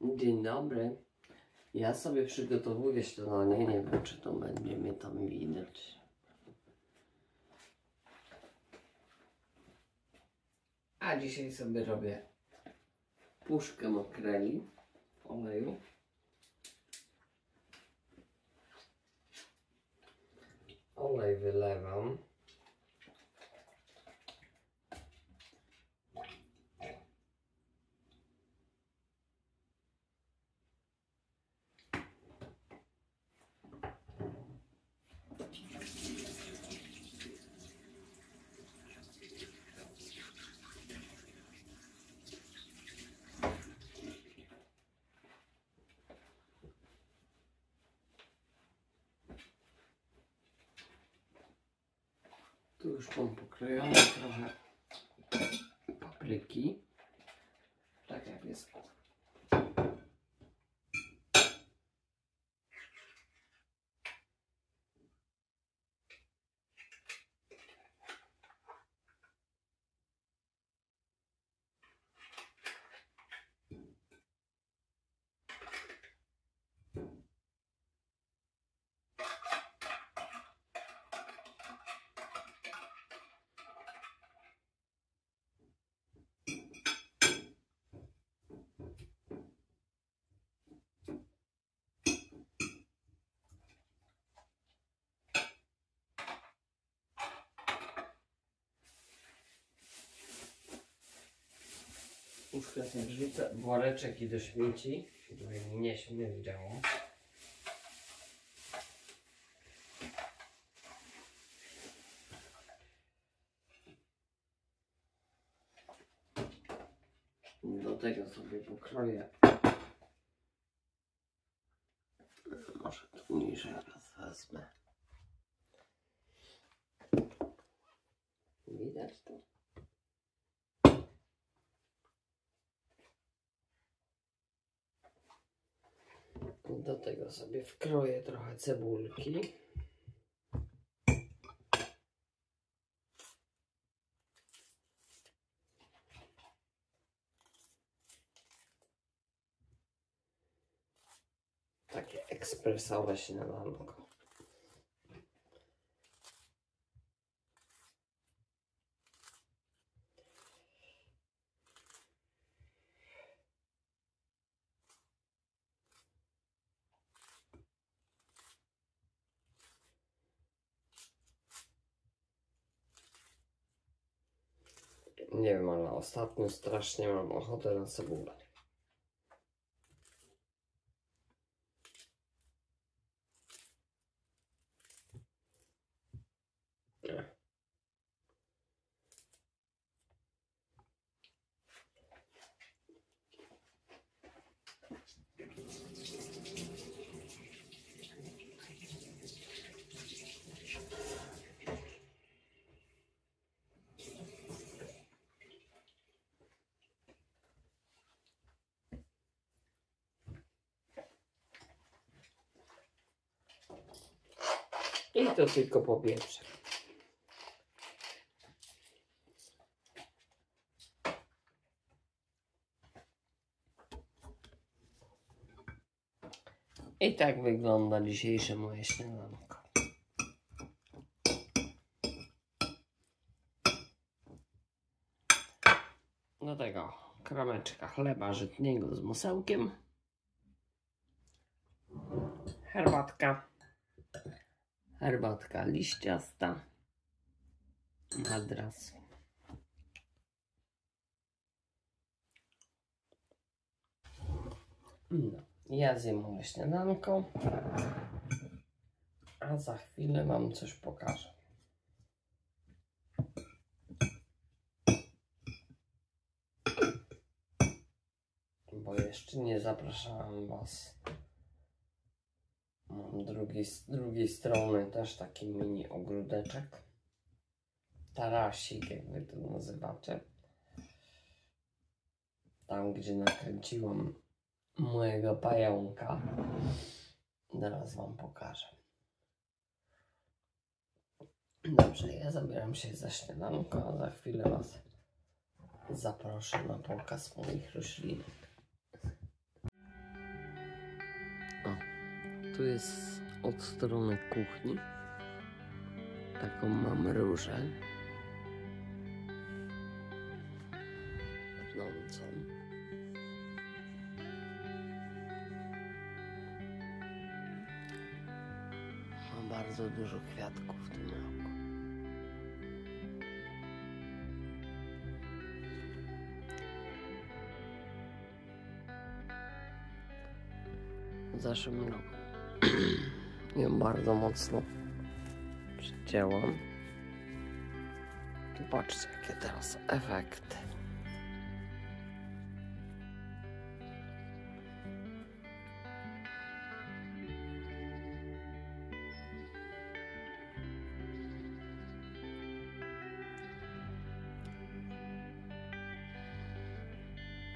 Dzień dobry. Ja sobie przygotowuję śniadanie. Nie wiem, czy to będzie mnie tam widać. A dzisiaj sobie robię puszkę makreli w oleju. Olej wylewam. Tu już mam pokrojone trochę papryki. Tak jak jest. Puszkę sobie wrzucę woreczek i do śmieci, żeby mi nie śmierdziało. Do tego sobie pokroję. Może tu niżej raz wezmę. Widać to? Do tego sobie wkroję trochę cebulki. Takie ekspresowe śniadanko. Nie wiem, ale ostatnio strasznie mam ochotę na cebulę. Nie. I to tylko po pierwsze. I tak wygląda dzisiejsze moje śniadanko. Do tego kromeczka chleba żytniego z masełkiem. Herbatka herbatka liściasta, madras. No, ja zjem moje śniadanko, a za chwilę Wam coś pokażę. Bo jeszcze nie zapraszałem Was Mam drugi, z drugiej strony też taki mini ogródeczek. Tarasik, jak wy to nazywacie. Tam, gdzie nakręciłam mojego pająka. Teraz wam pokażę. Dobrze, ja zabieram się za śniadanko, a za chwilę was zaproszę na pokaz moich roślinek. Tu jest od strony kuchni. Taką mam różę. Pnącą. Ma bardzo dużo kwiatków w tym roku. W zeszłym roku ją bardzo mocno przycięłam. Patrzcie, jakie teraz efekty.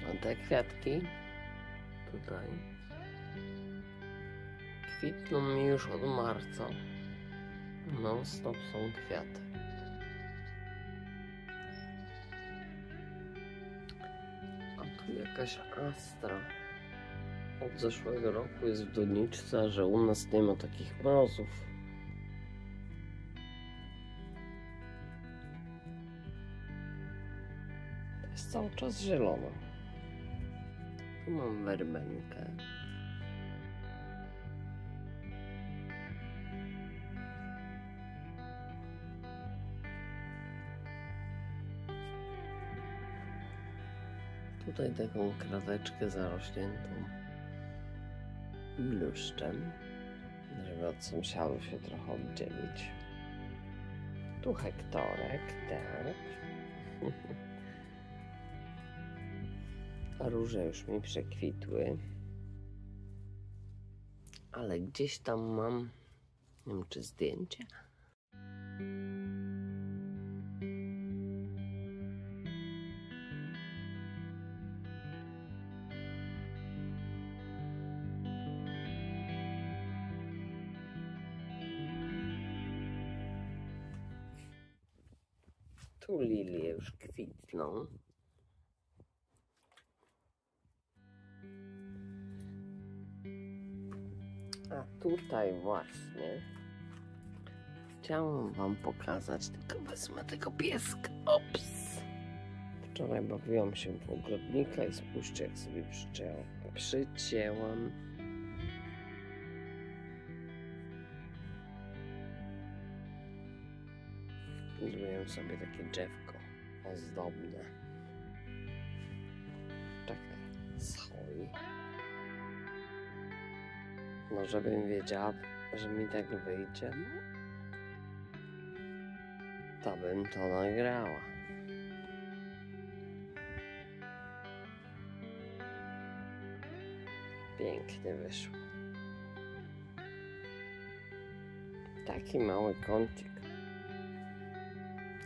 A te kwiatki tutaj kwitną mi już od marca. Non stop są kwiaty. A tu jakaś astra. Od zeszłego roku jest w doniczce, że u nas nie ma takich mrozów. To jest cały czas zielona. Tu mam werbenkę. Tutaj taką krateczkę zarośniętą bluszczem, żeby od sąsiadów się trochę oddzielić. Tu hektorek, tak. Róże już mi przekwitły. Ale gdzieś tam mam, nie wiem czy zdjęcie. Tu lilie już kwitną. A tutaj właśnie chciałam wam pokazać, tylko wezmę tego pieska. Ops! Wczoraj bawiłam się w ogrodnika i spójrzcie jak sobie przycięłam. Przycięłam. Zrobiłem sobie takie drzewko ozdobne. Czekaj, schoj. No, żebym wiedziała, że mi tak wyjdzie, no, to bym to nagrała. Pięknie wyszło. Taki mały kącik.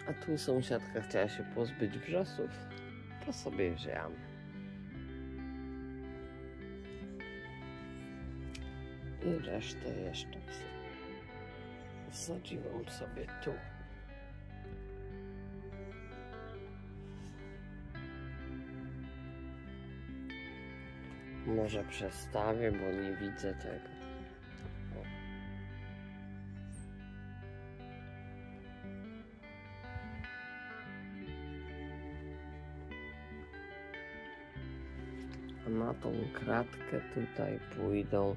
A tu sąsiadka chciała się pozbyć wrzosów. To sobie wzięłam. I resztę jeszcze wsa- wsadziłam sobie tu. Może przestawię, bo nie widzę tego. Na tą kratkę tutaj pójdą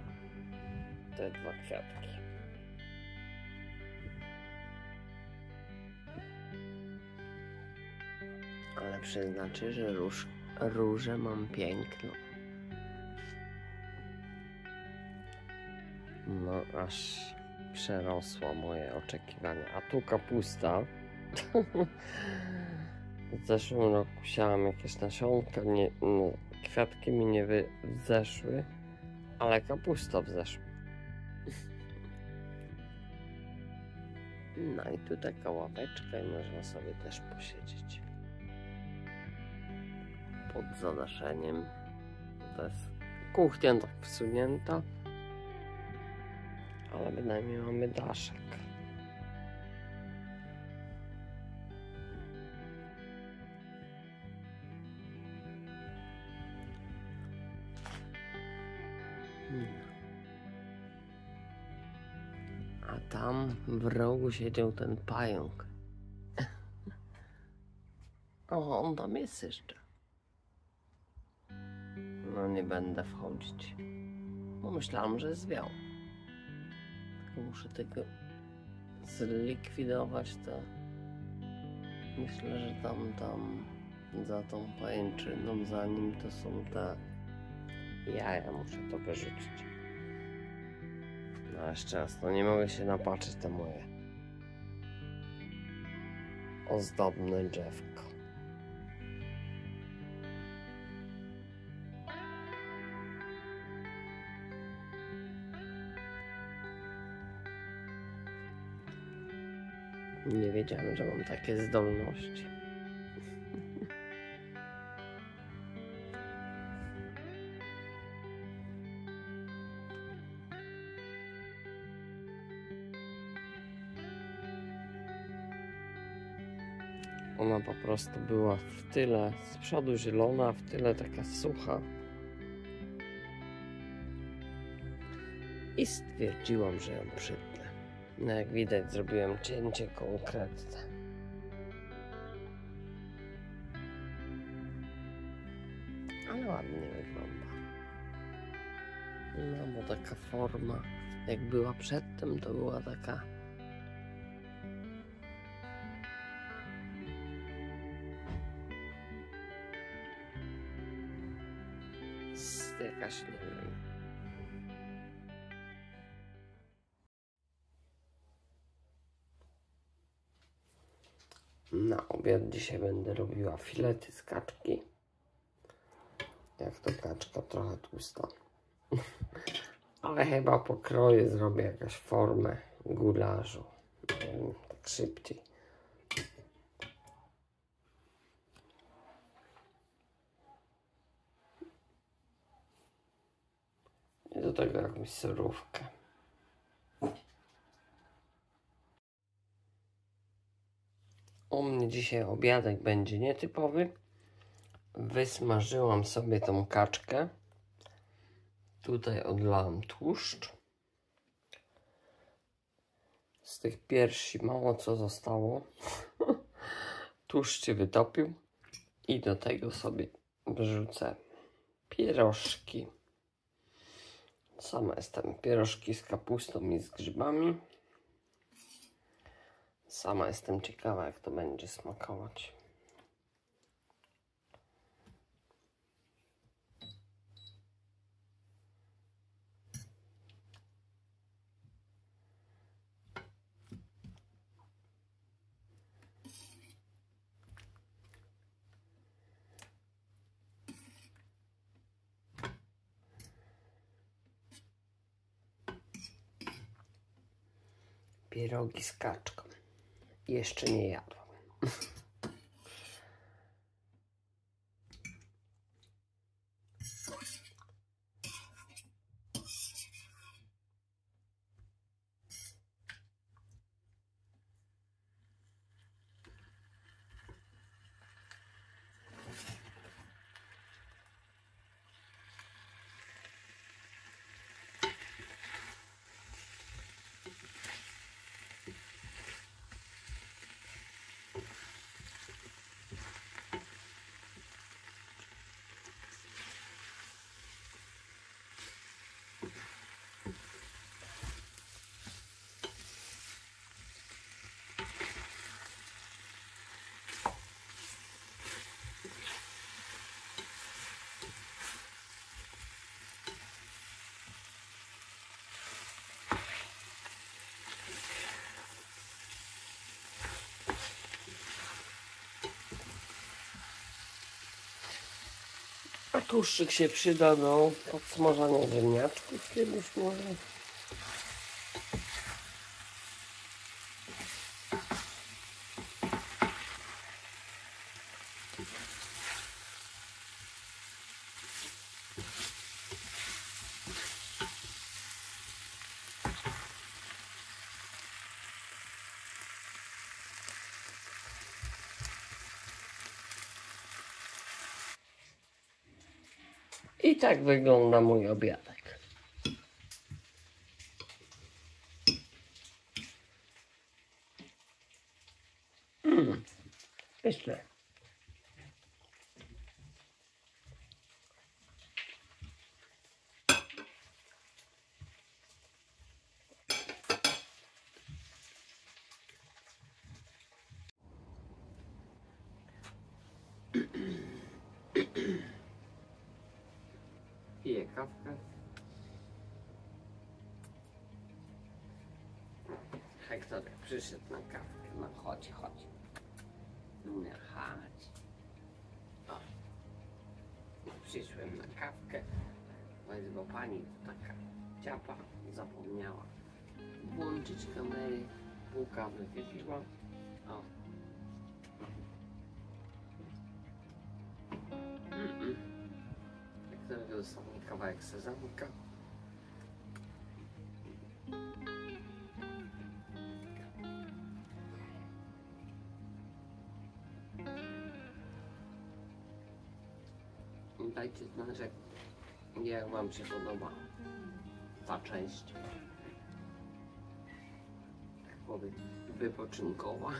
te dwa kwiatki. Ale przyznaczy, że róż, różę mam piękną. No aż przerosła moje oczekiwania. A tu kapusta. W zeszłym roku siałam jakieś nasionka, nie, no, kwiatki mi nie wzeszły, ale kapusta wzeszła. No i tu taka ławeczka i można sobie też posiedzieć. Pod zadaszeniem. To jest kuchnia tak wsunięta, ale bynajmniej mamy daszek. Tam w rogu siedział ten pająk. O, on tam jest jeszcze. No nie będę wchodzić. Bo myślałem, że zwiał. Tylko muszę tego zlikwidować to. Myślę, że tam, tam za tą pajęczyną, za nim to są te jaja. Muszę to wyrzucić. No jeszcze no nie mogę się napatrzeć te moje ozdobne drzewko. Nie wiedziałem, że mam takie zdolności. Prostu była w tyle z przodu zielona, w tyle taka sucha. I stwierdziłam, że ją przytnę. No jak widać zrobiłem cięcie konkretne. Ale ładnie wygląda. No bo taka forma, jak była przedtem, to była taka nie wiem. Na obiad dzisiaj będę robiła filety z kaczki. Jak to kaczka, trochę tłusta. Ale chyba pokroję, zrobię jakąś formę gularzu. Nie wiem, tak szybciej. Tego jakąś surówkę. U mnie dzisiaj obiadek będzie nietypowy. Wysmażyłam sobie tą kaczkę. Tutaj odlałam tłuszcz. Z tych piersi mało co zostało. tłuszcz się wytopił. I do tego sobie wrzucę pierożki. Sama jestem pierożki z kapustą i z grzybami. Sama jestem ciekawa, jak to będzie smakować. Pierogi z kaczką. Jeszcze nie jadłam. A się przyda do podsmażania ziemniaczków kiedyś może. tak wygląda mój obiadek. Mmm, pyszne. Przyszedł na kawkę. No chodź, chodź. No chodź. O. Przyszłem na kawkę. Bo pani taka ciapa zapomniała włączyć kamery. Pół kawy wypiła. O. Mm-mm. Hektorek dostał mi kawałek sezamka. Dajcie znać, jak, jak Wam się podoba ta część. Tak powiem, wypoczynkowa.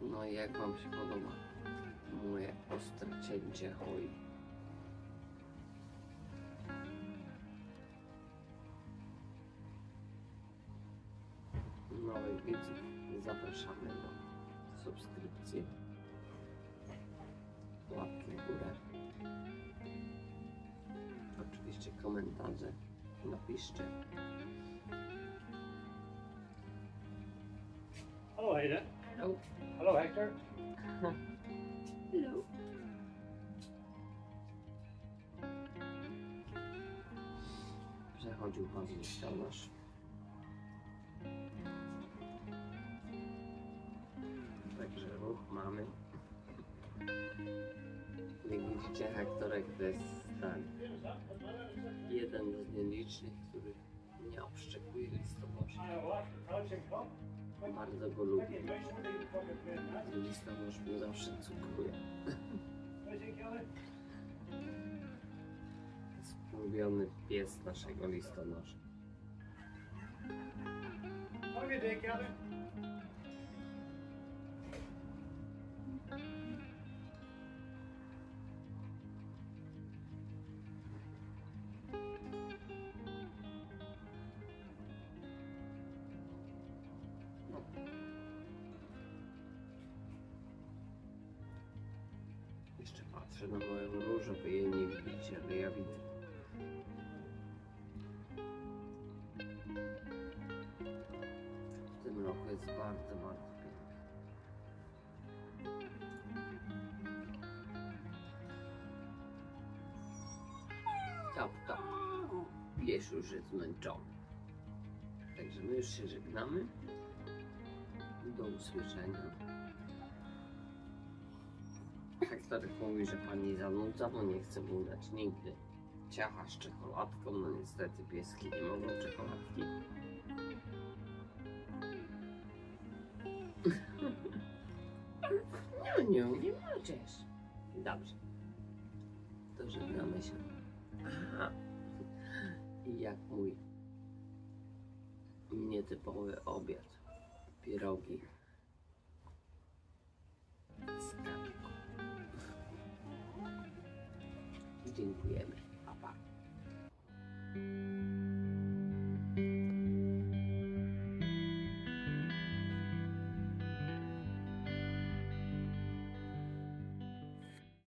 No i jak Wam się podoba moje ostre cięcie hoi. Nowych widzów zapraszamy do subskrypcji łapki w górę. Oczywiście komentarze napiszcie. Hello, Ada. Hello. Hello, Hector. Hello. Przechodził pan listonosz. Z nielicznych, który nie obszczekuje listonosza. Bardzo go lubi. Listonosz mu zawsze cukruje. jest pies naszego listonosza. Jeszcze jest bardzo, bardzo piękna. Top. Pies już jest zmęczony. Także my już się żegnamy. Do usłyszenia. Hektorek mówi, że pani zanudza, bo nie chce mu dać nigdy ciacha z czekoladką. No niestety pieski nie mogą czekoladki. No nie, możesz. Dobrze. To żegnamy się. Aha. I jak mój nietypowy obiad. Pierogi z kaczką. Dziękujemy.